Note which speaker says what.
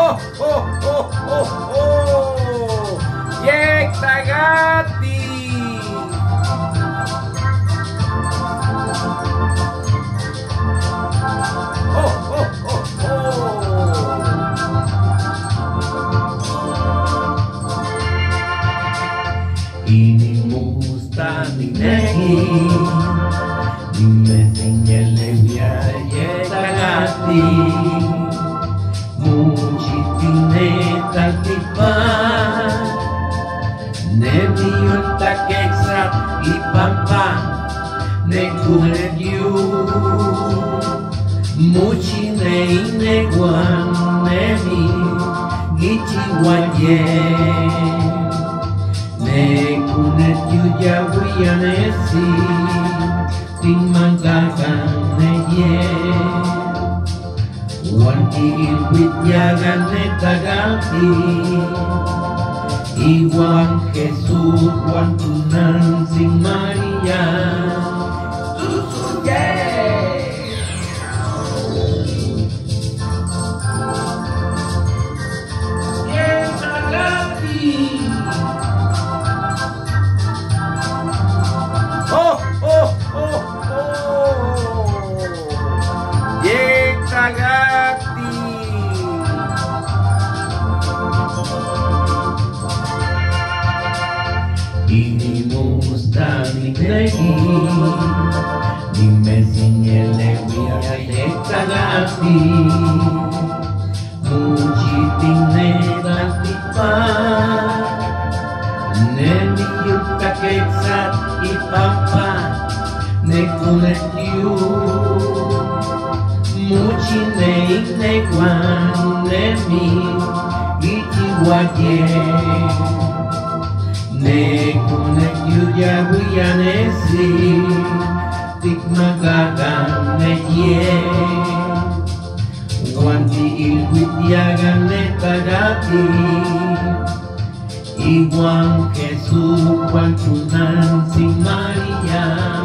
Speaker 1: Oh, oh, oh, oh, oh! Yek Tagati! Oh, oh, oh, oh! Ini mustani neki Nimesenyele vya yetagati Muchitine tatipa Nebiyon takexat ipampa Nekunedyu Muchi nei neguan nemi Gichi waye Nekunedyu yawiyanesi Timangkakan Yaganetagati, y Juan Jesús, Juan Tunanzin María. Tani neki Nimesinele wia yektagati Mujitine latipa Neni yukta ketsat ipapa Nekunetiu Muchine iknekwan nemi Ichiwaye Ne kunek yuya wiyanesi Ne ye Wanti ilwityagan ne tagati Iwan Jesús Juan Tunan sin María